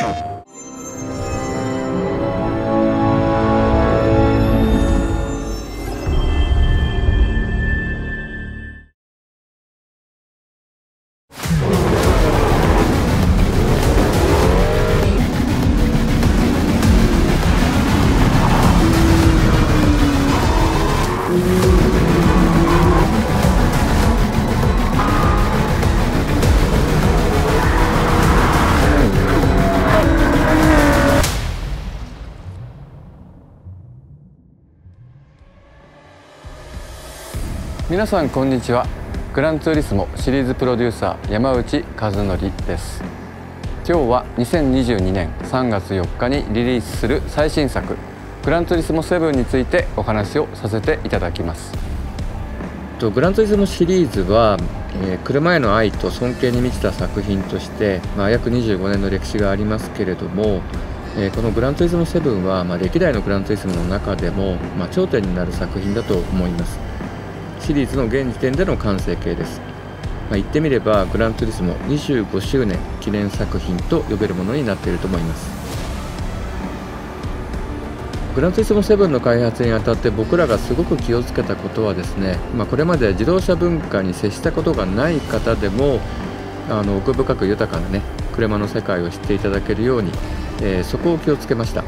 you 皆さんこんにちは。グランツーリスモシリーズプロデューサー山内和則です。今日は2022年3月4日にリリースする最新作グランツーリスモ7についてお話をさせていただきます。グランツーリスモシリーズは、えー、車への愛と尊敬に満ちた作品として、まあ、約25年の歴史がありますけれどもえー、このグランツーリスモ7は、まあ、歴代のグランツーリスモの中でも、まあ、頂点になる作品だと思います。シリーズの現時点での完成形です、まあ、言ってみればグランツーリスモ25周年記念作品と呼べるものになっていると思います。グランツーリスモ7の開発にあたって僕らがすごく気をつけたことはですね、まあ、これまで自動車文化に接したことがない方でもあの奥深く豊かなね車の世界を知っていただけるように、えー、そこを気をつけました。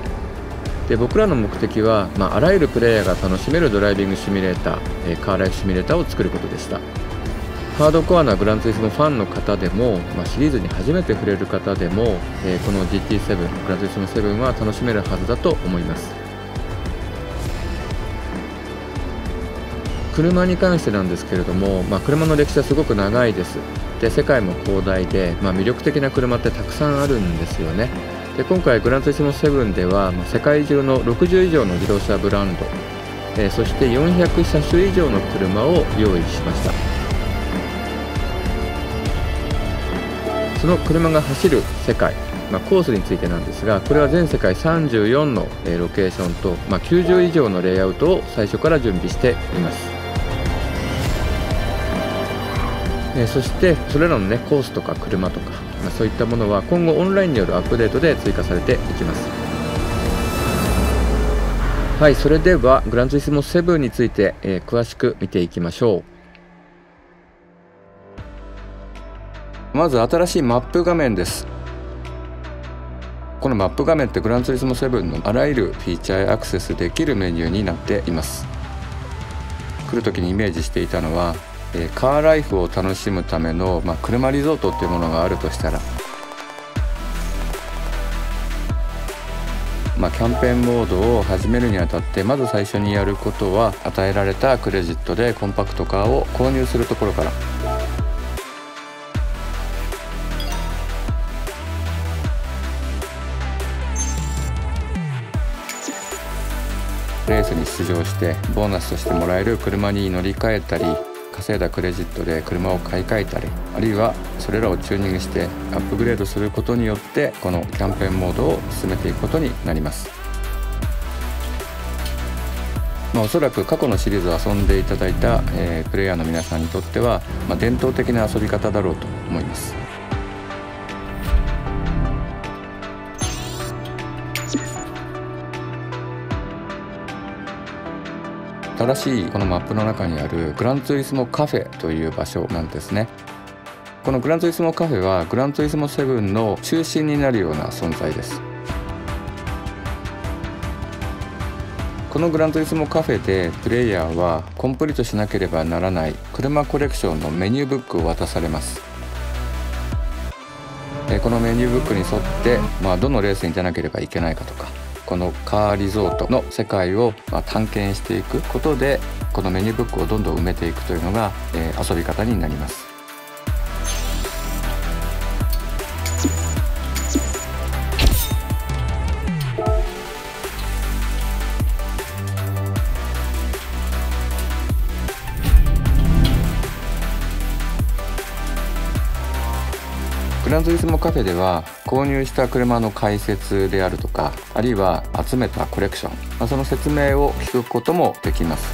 で僕らの目的は、まあ、あらゆるプレイヤーが楽しめるドライビングシミュレーター、えー、カーライフシミュレーターを作ることでした。ハードコアなグランツーリスモファンの方でも、まあ、シリーズに初めて触れる方でも、えー、この GT7 グランツーリスモ7は楽しめるはずだと思います。車に関してなんですけれども、まあ、車の歴史はすごく長いです。で世界も広大で、まあ、魅力的な車ってたくさんあるんですよね。で今回グランツーリスモ7では、世界中の60以上の自動車ブランド、えー、そして400車種以上の車を用意しました。その車が走る世界、まあ、コースについてなんですがこれは全世界34の、えー、ロケーションと、まあ、90以上のレイアウトを最初から準備しています。えそしてそれらのねコースとか車とか、まあ、そういったものは今後オンラインによるアップデートで追加されていきます。はいそれではグランツーリスモ7について、えー、詳しく見ていきましょう。まず新しいマップ画面です。このマップ画面ってグランツーリスモ7のあらゆるフィーチャーへアクセスできるメニューになっています。来る時にイメージしていたのはえカーライフを楽しむための、まあ、車リゾートっていうものがあるとしたら、まあ、キャンペーンモードを始めるにあたってまず最初にやることは与えられたクレジットでコンパクトカーを購入するところから。レースに出場してボーナスとしてもらえる車に乗り換えたり稼いだクレジットで車を買い替えたりあるいはそれらをチューニングしてアップグレードすることによってこのキャンペーンモードを進めていくことになります。まあ、おそらく過去のシリーズを遊んでいただいた、えー、プレイヤーの皆さんにとっては、まあ、伝統的な遊び方だろうと思います。新しいこのマップの中にあるグランツーリスモカフェという場所なんですね。このグランツーリスモカフェはグランツーリスモ7の中心になるような存在です。このグランツーリスモカフェでプレイヤーはコンプリートしなければならない車コレクションのメニューブックを渡されます。このメニューブックに沿って、まあ、どのレースに出なければいけないかとか。このカーリゾートの世界をま探検していくことでこのメニューブックをどんどん埋めていくというのが、え遊び方になります。ランツーリスモカフェでは購入した車の解説であるとかあるいは集めたコレクション、まあ、その説明を聞くこともできます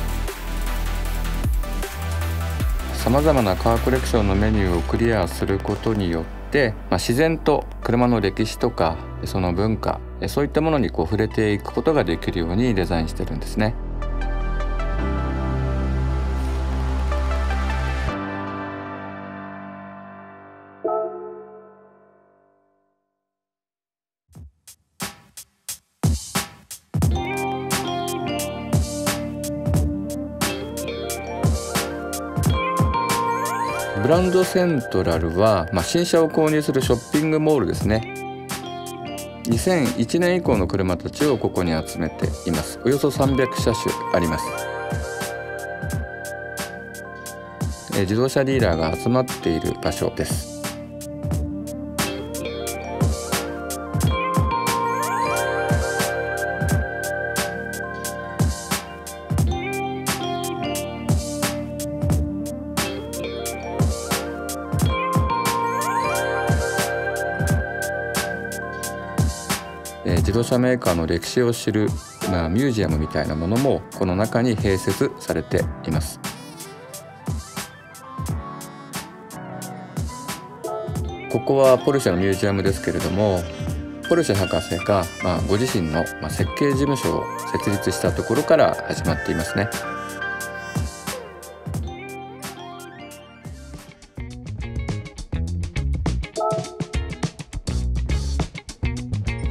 さまざまなカーコレクションのメニューをクリアすることによって、まあ、自然と車の歴史とかその文化そういったものにこう触れていくことができるようにデザインしてるんですね。ドセントラルは、まあ、新車を購入するショッピングモールですね。2001年以降の車たちをここに集めています。およそ300車種あります。え自動車ディーラーが集まっている場所です。え自動車メーカーの歴史を知る、まあ、ミュージアムみたいなものもこの中に併設されています。ここはポルシェのミュージアムですけれどもポルシェ博士が、まあ、ご自身の、設計事務所を設立したところから始まっていますね。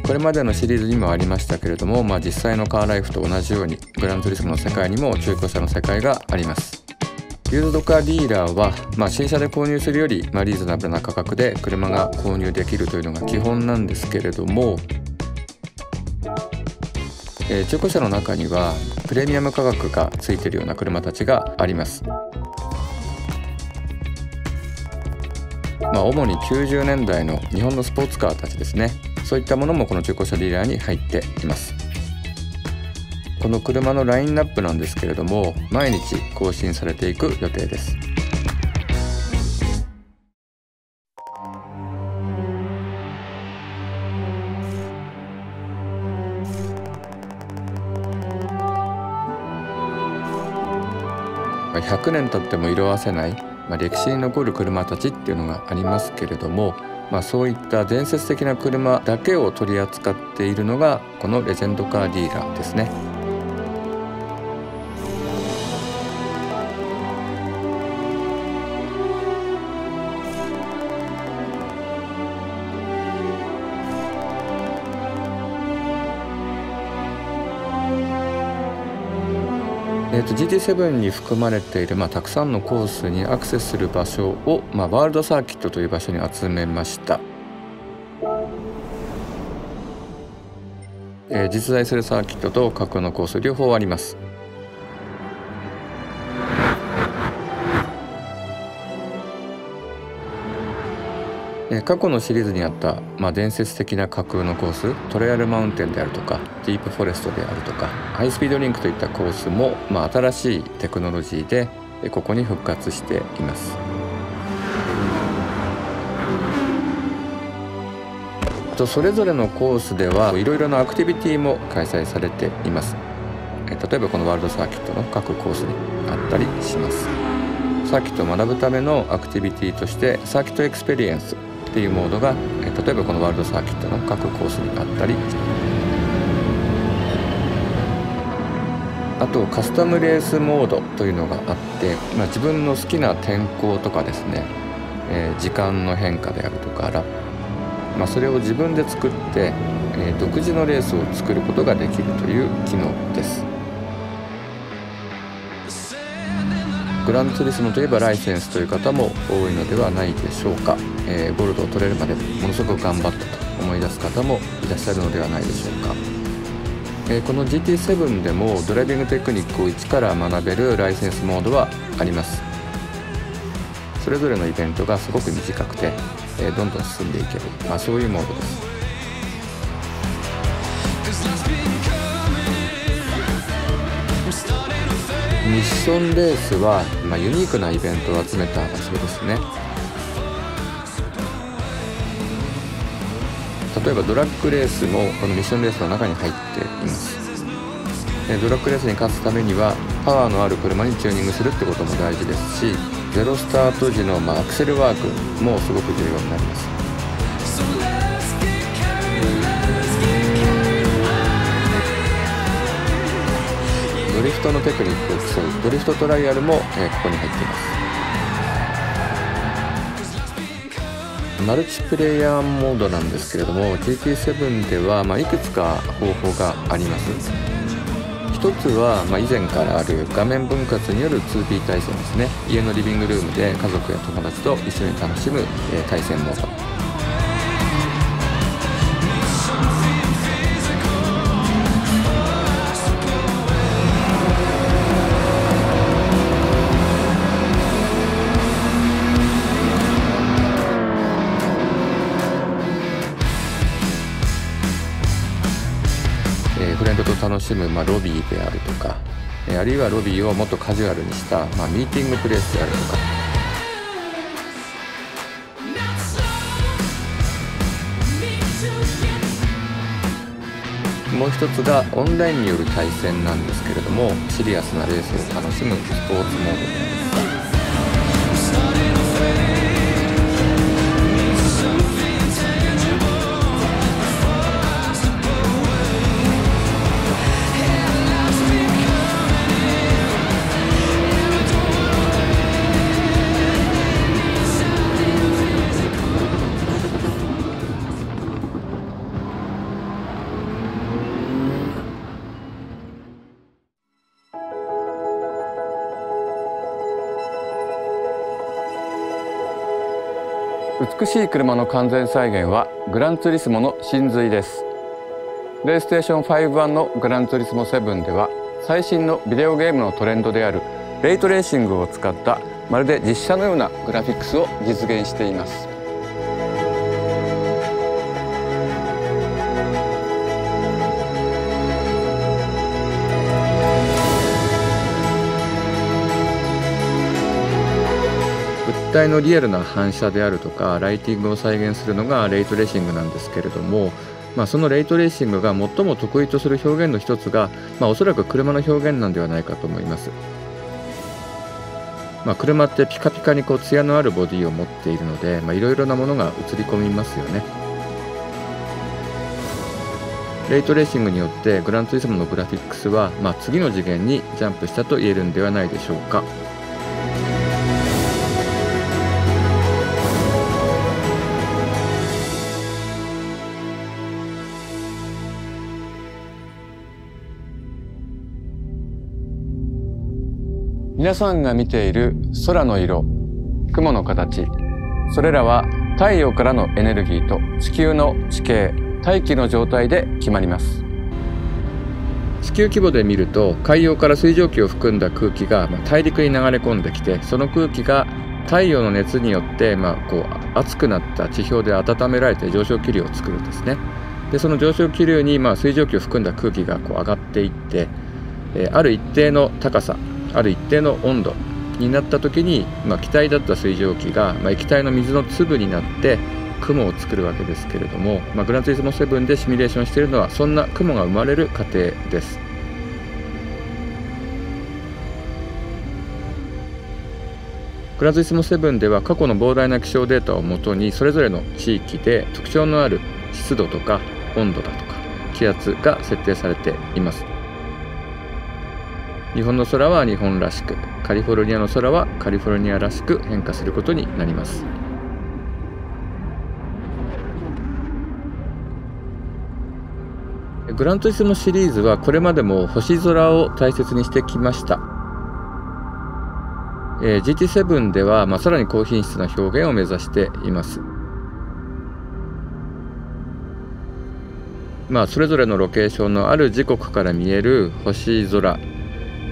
これまでのシリーズにもありましたけれども、まあ、実際のカーライフと同じようにグランツリスモの世界にも中古車の世界があります。ユーズドカーディーラーは、まあ、新車で購入するより、まあ、リーズナブルな価格で車が購入できるというのが基本なんですけれども、えー、中古車の中にはプレミアム価格がついてるような車たちがあります。まあ、主に90年代の日本のスポーツカーたちですね。そういったものもこの中古車ディーラーに入っています。この車のラインナップなんですけれども毎日更新されていく予定です。100年経っても色あせない、まあ、歴史に残る車たちっていうのがありますけれどもまあ、そういった伝説的な車だけを取り扱っているのがこのレジェンドカーディーラーですね。えーと、GT7 に含まれている、まあ、たくさんのコースにアクセスする場所を、まあ、ワールドサーキットという場所に集めました、えー、実在するサーキットと架空のコース両方あります。過去のシリーズにあった、まあ、伝説的な架空のコーストレアルマウンテンであるとかディープフォレストであるとかハイスピードリングといったコースも、まあ、新しいテクノロジーでここに復活しています。とそれぞれのコースではいろいろなアクティビティも開催されています例えばこのワールドサーキットの各コースにあったりしますサーキットを学ぶためのアクティビティとしてサーキットエクスペリエンスっていうモードが例えばこのワールドサーキットの各コースにあったりあとカスタムレースモードというのがあって、まあ、自分の好きな天候とかですね、えー、時間の変化であるとかラップ、まあ、それを自分で作って、えー、独自のレースを作ることができるという機能です。グランツーリスモといえばライセンスという方も多いのではないでしょうか、えー、ゴールドを取れるまでものすごく頑張ったと思い出す方もいらっしゃるのではないでしょうか、えー、この GT7 でもドライビングテクニックを一から学べるライセンスモードはあります。それぞれのイベントがすごく短くて、えー、どんどん進んでいける、まあ、そういうモードです。ミッションレースは、まあ、ユニークなイベントを集めた場所ですね。例えばドラッグレースもこのミッションレースの中に入っています。ドラッグレースに勝つためにはパワーのある車にチューニングするってことも大事ですしゼロスタート時の、まあ、アクセルワークもすごく重要になります。ドリフトのテクニックを競うドリフトトライアルも、えここに入っています。マルチプレイヤーモードなんですけれども GT7 では、ま、いくつか方法があります。一つは、ま、以前からある画面分割による 2P 対戦ですね。家のリビングルームで家族や友達と一緒に楽しむ、え、対戦モード。レンドと楽しむ、ま、ロビーであるとか、えあるいはロビーをもっとカジュアルにした、ま、ミーティングプレイスであるとか。もう一つがオンラインによる対戦なんですけれどもシリアスなレースを楽しむスポーツモードです。しい車の完全再現はグランツリスモの真髄です。レイステーション51のグランツリスモ7では最新のビデオゲームのトレンドであるレイトレーシングを使ったまるで実写のようなグラフィックスを実現しています。物体のリアルな反射であるとかライティングを再現するのがレイトレーシングなんですけれども、まあ、そのレイトレーシングが最も得意とする表現の一つが、まあ、おそらく車の表現なんではないかと思います。まあ、車ってピカピカにこう艶のあるボディを持っているのでいろいろなものが映り込みますよね。レイトレーシングによってグランツーリスモのグラフィックスは、まあ、次の次元にジャンプしたと言えるんではないでしょうか。皆さんが見ている空の色雲の形それらは太陽からのエネルギーと地球の地形大気の状態で決まります。地球規模で見ると海洋から水蒸気を含んだ空気が大陸に流れ込んできてその空気が太陽の熱によって、まあ、こう熱くなった地表で温められて上昇気流を作るんですね。でその上昇気流に、まあ、水蒸気を含んだ空気がこう上がっていって、え、ある一定の高さある一定の温度になった時に、まあ、気体だった水蒸気が、まあ、液体の水の粒になって雲を作るわけですけれども、まあ、グランツイスモ7でシミュレーションしているのはそんな雲が生まれる過程です。グランツイスモ7では過去の膨大な気象データをもとにそれぞれの地域で特徴のある湿度とか温度だとか気圧が設定されています。日本の空は日本らしくカリフォルニアの空はカリフォルニアらしく変化することになります。グラントリスモシリーズはこれまでも星空を大切にしてきました、えー、GT7 では、まあ、さらに高品質な表現を目指しています。まあ、それぞれのロケーションのある時刻から見える星空。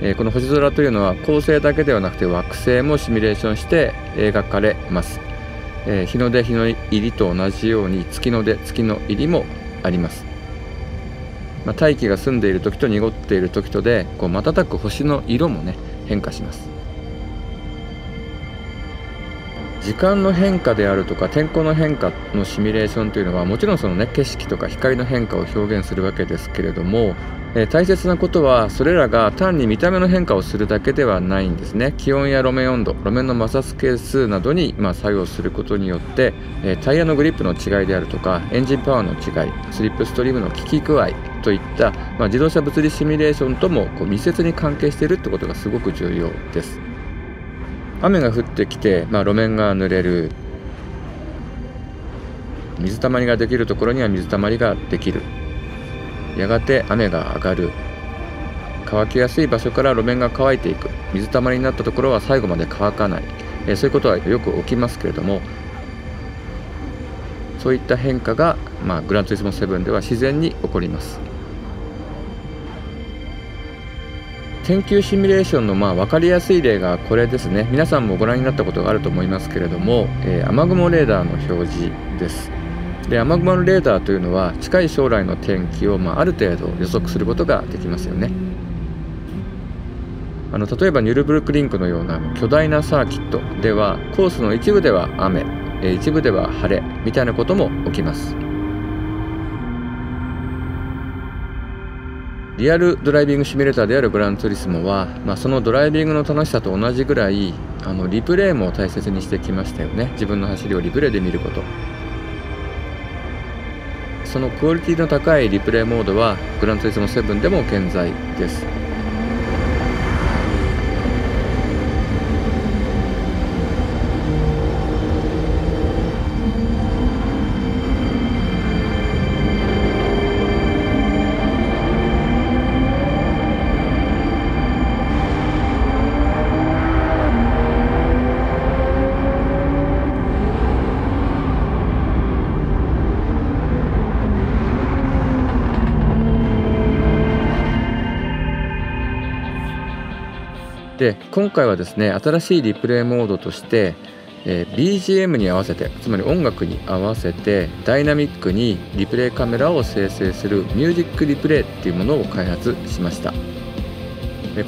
えこの星空というのは恒星だけではなくて惑星もシミュレーションして描かれます、え日の出日の入りと同じように月の出月の入りもあります、まあ、大気が澄んでいる時と濁っている時とでこう瞬く星の色もね変化します。時間の変化であるとか天候の変化のシミュレーションというのはもちろんそのね景色とか光の変化を表現するわけですけれどもえー、大切なことはそれらが単に見た目の変化をするだけではないんですね。気温や路面温度路面の摩擦係数などに、まあ、作用することによって、えー、タイヤのグリップの違いであるとかエンジンパワーの違いスリップストリームの効き具合といった、まあ、自動車物理シミュレーションともこう密接に関係しているってことがすごく重要です。雨が降ってきて、まあ、路面が濡れる。水たまりができるところには水たまりができる。やがて雨が上がる。乾きやすい場所から路面が乾いていく。水たまりになったところは最後まで乾かない、えそういうことはよく起きますけれどもそういった変化が、まあ、グランツリスモ7では自然に起こります。研究シミュレーションのまあ分かりやすい例がこれですね。皆さんもご覧になったことがあると思いますけれども、えー、雨雲レーダーの表示です。で雨雲のレーダーというのは近い将来の天気を、まあ、ある程度予測することができますよね。あの例えばニュルブルクリンクのような巨大なサーキットではコースの一部では雨一部では晴れみたいなことも起きます。リアルドライビングシミュレーターであるグランツーリスモは、まあ、そのドライビングの楽しさと同じぐらいあのリプレイも大切にしてきましたよね。自分の走りをリプレイで見ること。そのクオリティの高いリプレイモードはグランツーリスモ7でも健在です。今回はですね新しいリプレイモードとして、えー、BGM に合わせてつまり音楽に合わせてダイナミックにリプレイカメラを生成するミュージックリプレイっていうものを開発しました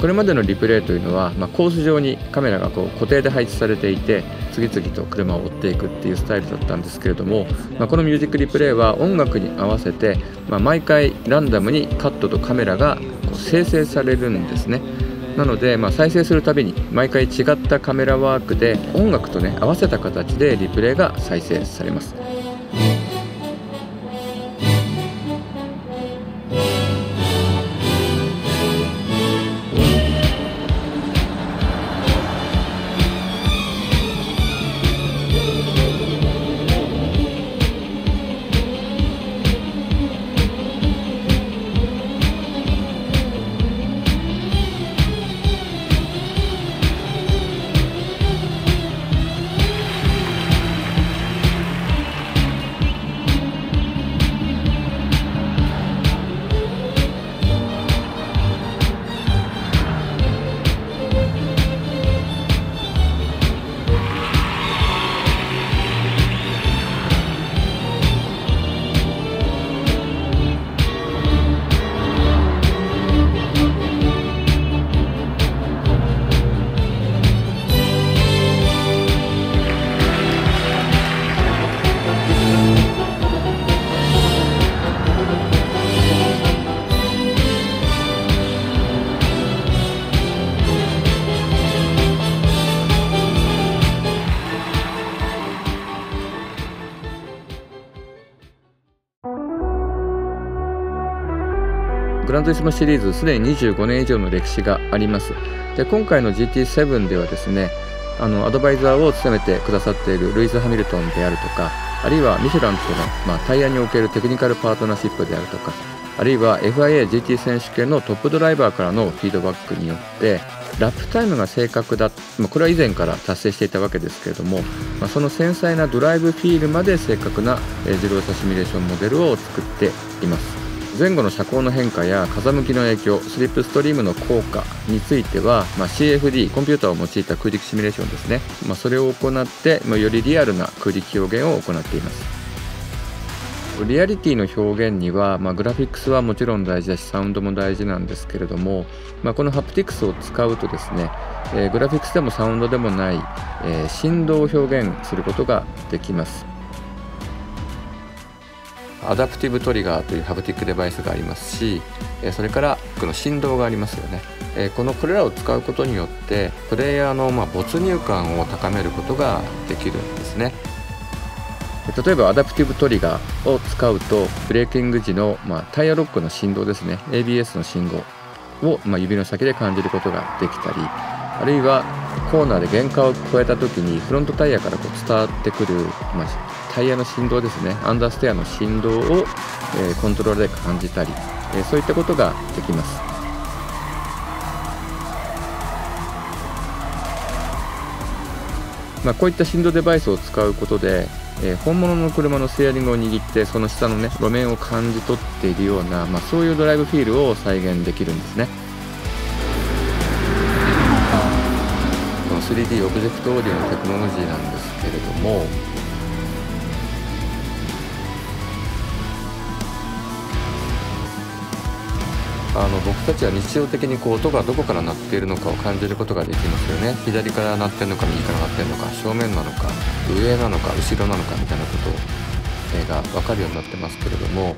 これまでのリプレイというのは、まあ、コース上にカメラがこう固定で配置されていて次々と車を追っていくっていうスタイルだったんですけれども、まあ、このミュージックリプレイは音楽に合わせて、まあ、毎回ランダムにカットとカメラがこう生成されるんですね。なので、まあ、再生するたびに毎回違ったカメラワークで音楽とね合わせた形でリプレイが再生されます。ランツリスモシリーズすでに25年以上の歴史があります。で今回の GT7 ではですねあのアドバイザーを務めてくださっているルイス・ハミルトンであるとかあるいはミシェランとの、まあ、タイヤにおけるテクニカルパートナーシップであるとかあるいは FIA-GT 選手権のトップドライバーからのフィードバックによってラップタイムが正確だ、まあ、これは以前から達成していたわけですけれども、まあ、その繊細なドライブフィールまで正確な自動車シミュレーションモデルを作っています。前後の車高の変化や風向きの影響スリップストリームの効果については、まあ、CFD コンピューターを用いた空力シミュレーションですね、まあ、それを行って、まあ、よりリアルな空力表現を行っています。リアリティの表現には、まあ、グラフィックスはもちろん大事だしサウンドも大事なんですけれども、まあ、このハプティクスを使うとですね、えー、グラフィックスでもサウンドでもない、えー、振動を表現することができます。アダプティブトリガーというハプティックデバイスがありますしそれからこの振動がありますよね。このこれらを使うことによってプレイヤーのま没入感を高めることができるんですね。例えばアダプティブトリガーを使うとブレーキング時の、ま、タイヤロックの振動ですね。ABS の信号を、ま、指の先で感じることができたりあるいはコーナーで限界を超えた時にフロントタイヤからこう伝わってくる、まあ、タイヤの振動ですねアンダーステアの振動を、えー、コントロールで感じたり、えー、そういったことができます。まあ、こういった振動デバイスを使うことで、えー、本物の車のステアリングを握ってその下のね路面を感じ取っているような、まあ、そういうドライブフィールを再現できるんですねこの 3D オブジェクトオーディオのテクノロジーなんですけれどもあの僕たちは日常的にこう音がどこから鳴っているのかを感じることができますよね。左から鳴ってるのか右から鳴ってるのか正面なのか上なのか後ろなのかみたいなことが分かるようになってますけれども。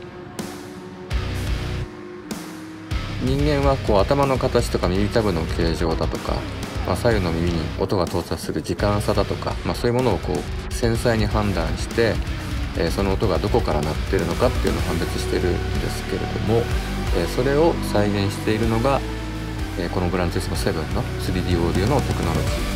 人間はこう頭の形とか耳たぶの形状だとか、まあ、左右の耳に音が到達する時間差だとか、まあ、そういうものをこう繊細に判断して、えー、その音がどこから鳴ってるのかっていうのを判別してるんですけれども。えそれを再現しているのが、えこのグランツースモ7の 3D オーディオのテクノロジー。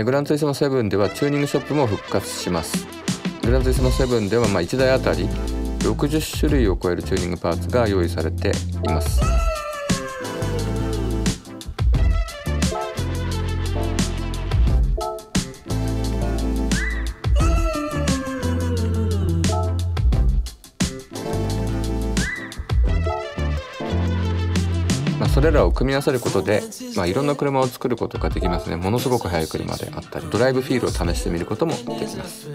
えー、グランツイスモ7ではチューニングショップも復活します。グランツイスモ7ではま1台あたり60種類を超えるチューニングパーツが用意されています。それらを組み合わせることで、まあ、いろんな車を作ることができますね。ものすごく速い車であったりドライブフィールを試してみることもできます。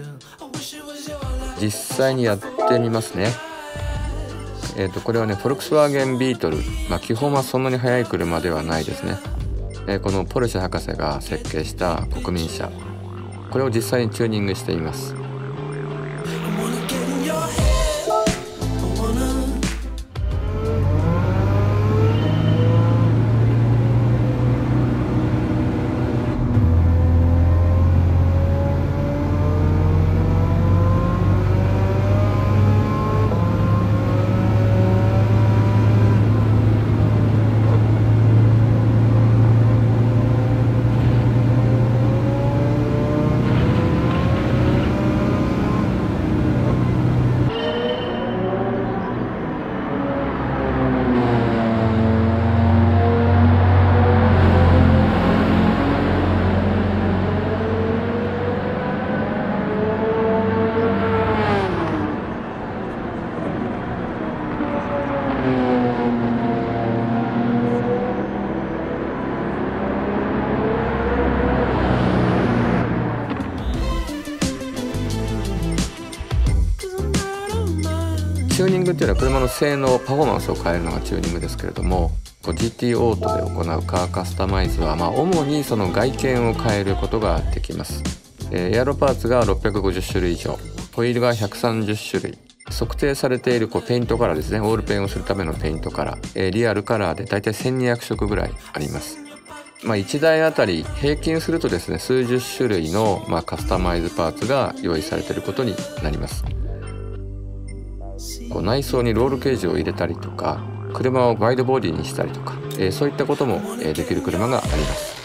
実際にやってみますね。えーと、これはねフォルクスワーゲンビートル、まあ、基本はそんなに速い車ではないですね、えー、このポルシェ博士が設計した国民車。これを実際にチューニングしています。っていうのは車の性能パフォーマンスを変えるのがチューニングですけれども GT オートで行うカーカスタマイズは、まあ、主にその外見を変えることができます、えー、エアロパーツが650種類以上ホイールが130種類測定されているこうペイントカラーですね。オールペンをするためのペイントカラー、えー、リアルカラーでだいたい1200色ぐらいあります。まあ、1台あたり平均するとですね数十種類の、ま、カスタマイズパーツが用意されていることになります。こう内装にロールケージを入れたりとか車をワイドボディにしたりとか、えー、そういったことも、えできる車があります。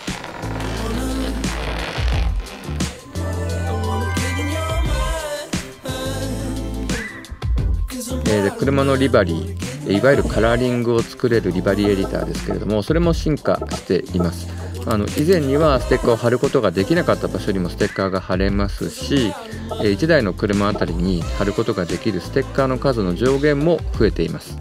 えー、車のリバリーいわゆるカラーリングを作れるリバリーエディターですけれどもそれも進化していますあの以前にはステッカーを貼ることができなかった場所にもステッカーが貼れますし1台の車あたりに貼ることができるステッカーの数の上限も増えています。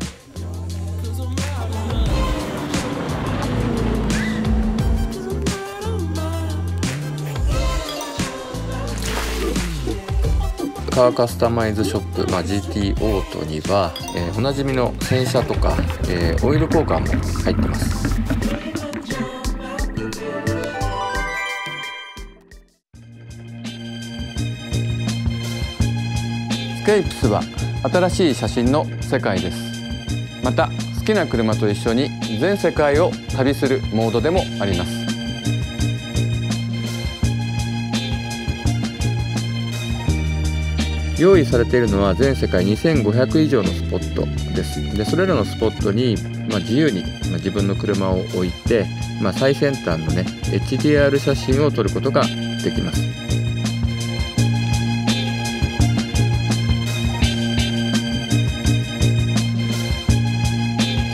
カーカスタマイズショップ、まあ、GT オートには、えー、おなじみの洗車とか、えー、オイル交換も入ってます。ケープスは新しい写真の世界です。また好きな車と一緒に全世界を旅するモードでもあります。用意されているのは全世界2500以上のスポットです。でそれらのスポットに、まあ、自由に、まあ、自分の車を置いて、まあ、最先端のね HDR 写真を撮ることができます。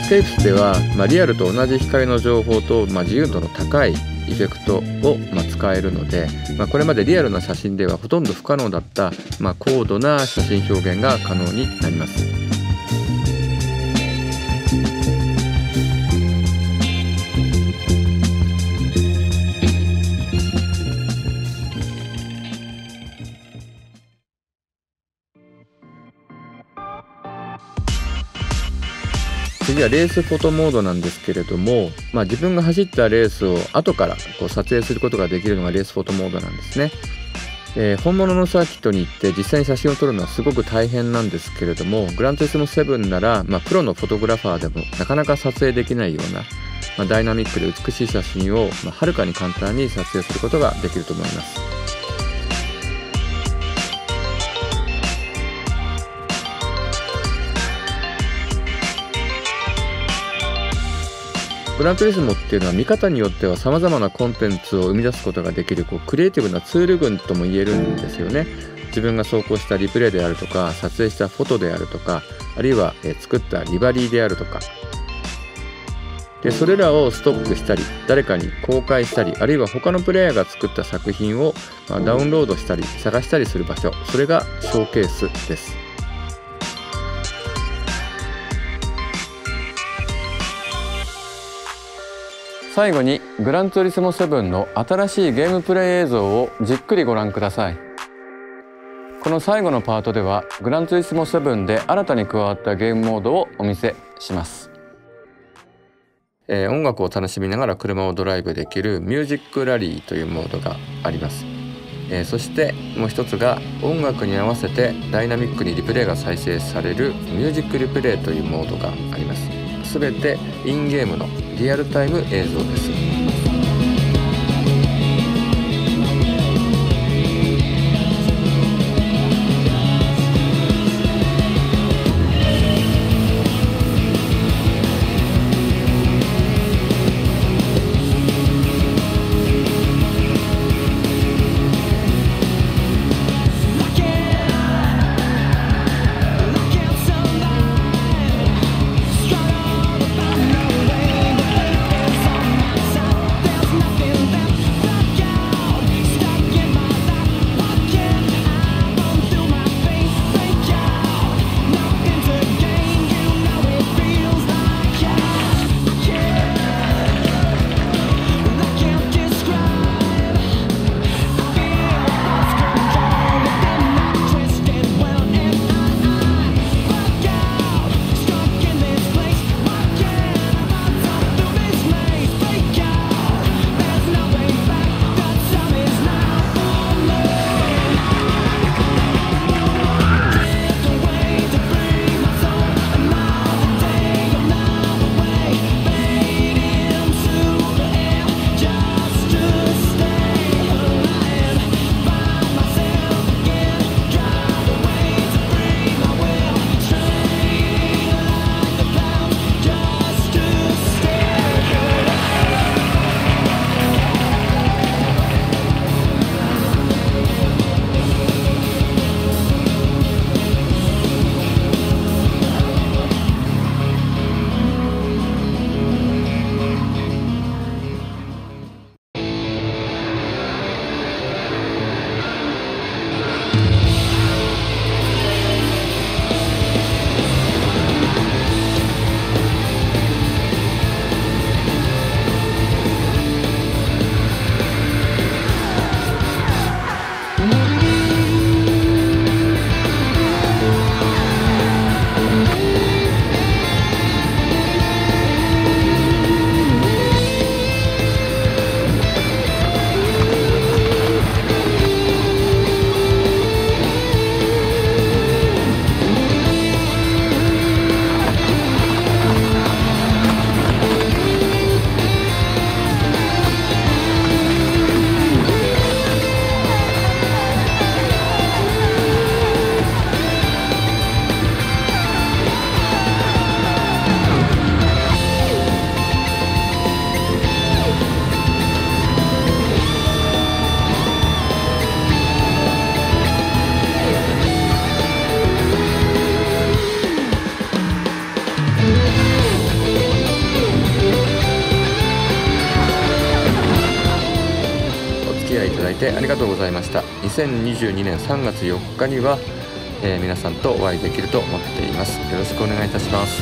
スケープスでは、まあ、リアルと同じ光の情報と、まあ、自由度の高いエフェクトを、ま、使えるので、まあ、これまでリアルな写真ではほとんど不可能だった、ま、高度な写真表現が可能になります。次はレースフォトモードなんですけれども、まあ、自分が走ったレースを後からこう撮影することができるのがレースフォトモードなんですね。えー、本物のサーキットに行って実際に写真を撮るのはすごく大変なんですけれどもグランツースモ7なら、まあ、プロのフォトグラファーでもなかなか撮影できないような、まあ、ダイナミックで美しい写真を、まあ、はるかに簡単に撮影することができると思います。グランツリスモっていうのは見方によってはさまざまなコンテンツを生み出すことができるこうクリエイティブなツール群とも言えるんですよね。自分が走行したリプレイであるとか撮影したフォトであるとかあるいは、え作ったリバリーであるとかでそれらをストックしたり誰かに公開したりあるいは他のプレイヤーが作った作品を、まダウンロードしたり探したりする場所それがショーケースです。最後にグランツーリスモ7の新しいゲームプレイ映像をじっくりご覧ください。この最後のパートではグランツーリスモ7で新たに加わったゲームモードをお見せします、えー、音楽を楽しみながら車をドライブできるミュージックラリーというモードがあります。えー、そしてもう一つが音楽に合わせてダイナミックにリプレイが再生されるミュージックリプレイというモードがあります。全てインゲームのリアルタイム映像です。2022年3月4日には、えー、皆さんとお会いできると思っています。よろしくお願いいたします。